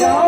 Yeah.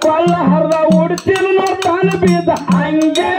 ಕೊಳ್ಳ ಹರ್ರ ಉಡ್ತಿಲ್ ನೋಡ್ತಾನ ಬೀದ ಹಂಗೆ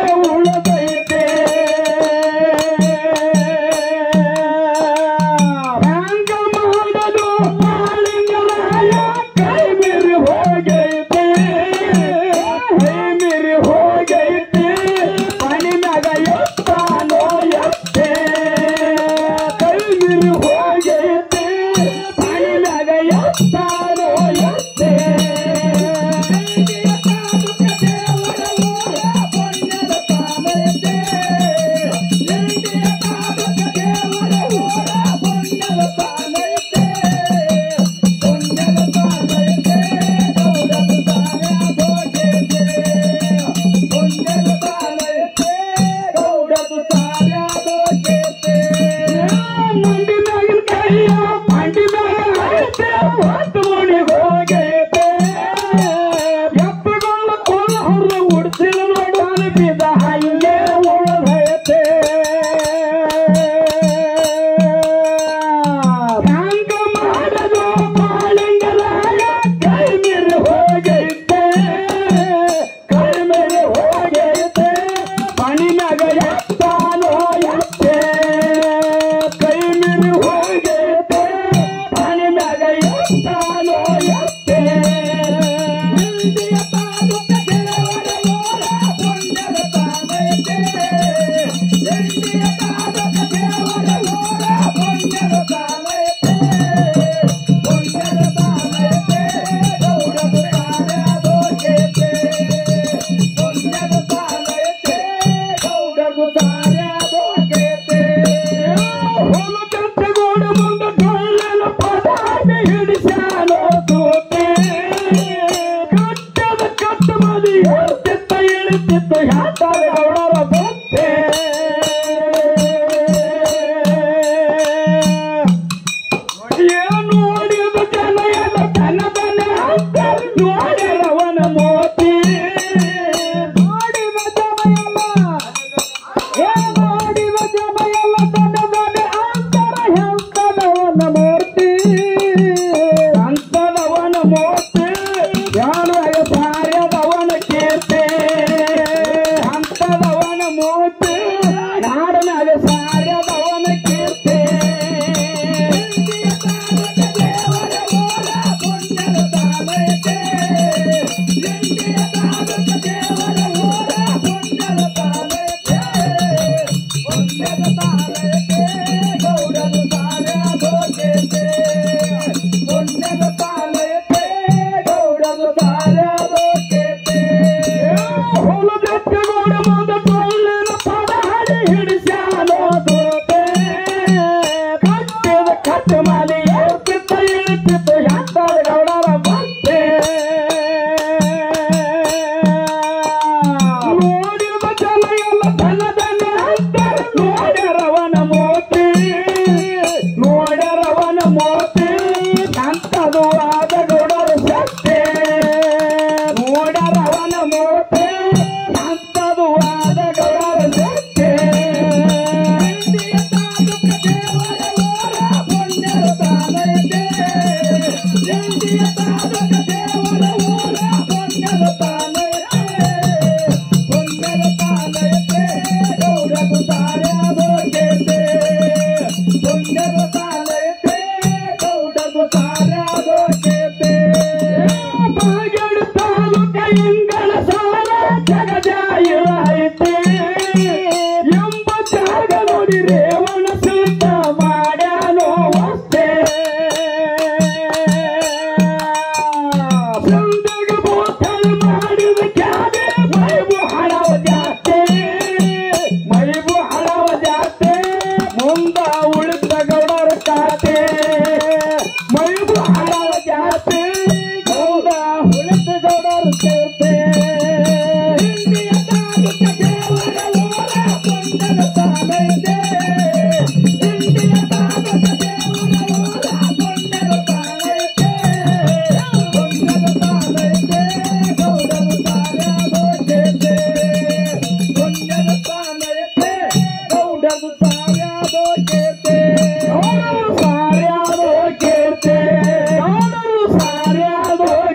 கவுடாரத்தை